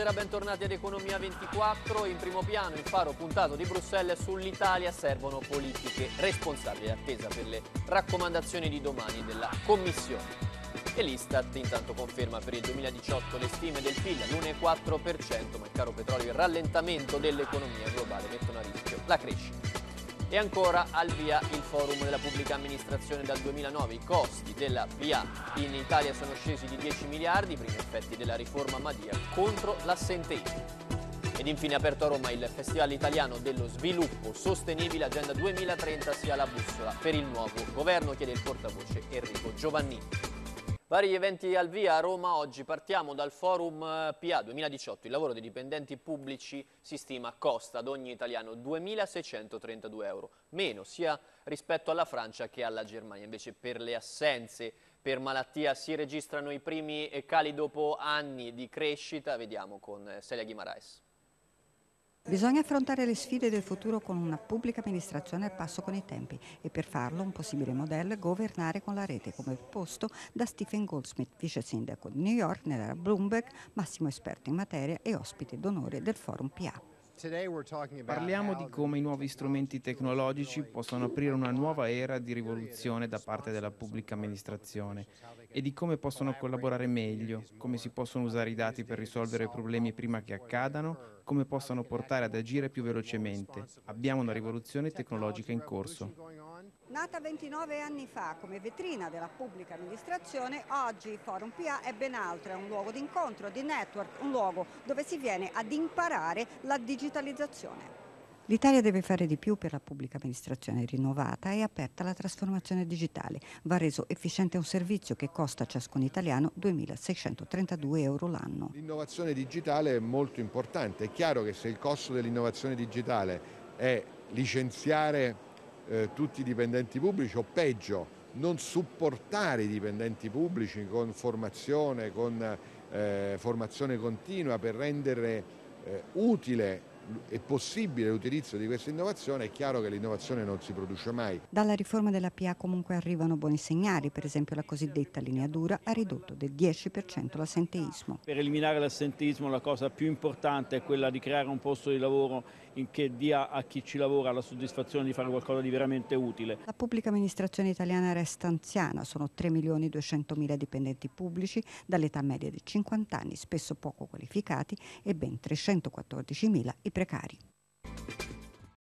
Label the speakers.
Speaker 1: Buonasera, bentornati ad Economia 24. In primo piano il faro puntato di Bruxelles sull'Italia servono politiche responsabili, attesa per le raccomandazioni di domani della Commissione. E l'Istat intanto conferma per il 2018 le stime del PIL all'1,4%, ma il caro petrolio e il rallentamento dell'economia globale mettono a rischio la crescita. E ancora al via il forum della pubblica amministrazione dal 2009. I costi della PA in Italia sono scesi di 10 miliardi, primi effetti della riforma Madia contro l'assenteismo. Ed infine aperto a Roma il Festival Italiano dello Sviluppo Sostenibile, Agenda 2030 sia la bussola per il nuovo governo, chiede il portavoce Enrico Giovannini. Vari eventi al via a Roma oggi. Partiamo dal forum eh, PA 2018. Il lavoro dei dipendenti pubblici si stima costa ad ogni italiano 2.632 euro, meno sia rispetto alla Francia che alla Germania. Invece per le assenze per malattia si registrano i primi cali dopo anni di crescita. Vediamo con eh, Celia Guimaraes.
Speaker 2: Bisogna affrontare le sfide del futuro con una pubblica amministrazione al passo con i tempi e per farlo un possibile modello è governare con la rete, come proposto da Stephen Goldsmith, vice sindaco di New York nella Bloomberg, massimo esperto in materia e ospite d'onore del forum PA.
Speaker 3: Parliamo di come i nuovi strumenti tecnologici possono aprire una nuova era di rivoluzione da parte della pubblica amministrazione e di come possono collaborare meglio, come si possono usare i dati per risolvere problemi prima che accadano, come possono portare ad agire più velocemente. Abbiamo una rivoluzione tecnologica in corso.
Speaker 2: Nata 29 anni fa come vetrina della pubblica amministrazione, oggi Forum PA è ben altro, è un luogo di incontro, di network, un luogo dove si viene ad imparare la digitalizzazione. L'Italia deve fare di più per la pubblica amministrazione rinnovata e aperta alla trasformazione digitale. Va reso efficiente un servizio che costa a ciascun italiano 2.632 euro l'anno.
Speaker 4: L'innovazione digitale è molto importante. È chiaro che se il costo dell'innovazione digitale è licenziare eh, tutti i dipendenti pubblici o peggio non supportare i dipendenti pubblici con formazione, con eh, formazione continua per rendere eh, utile è possibile l'utilizzo di questa innovazione, è chiaro che l'innovazione non si produce mai.
Speaker 2: Dalla riforma della PA comunque arrivano buoni segnali, per esempio la cosiddetta linea dura ha ridotto del 10% l'assenteismo.
Speaker 5: Per eliminare l'assenteismo la cosa più importante è quella di creare un posto di lavoro che dia a chi ci lavora la soddisfazione di fare qualcosa di veramente utile.
Speaker 2: La pubblica amministrazione italiana resta anziana, sono 3 milioni 200 mila dipendenti pubblici dall'età media di 50 anni, spesso poco qualificati e ben 314 mila i e precário.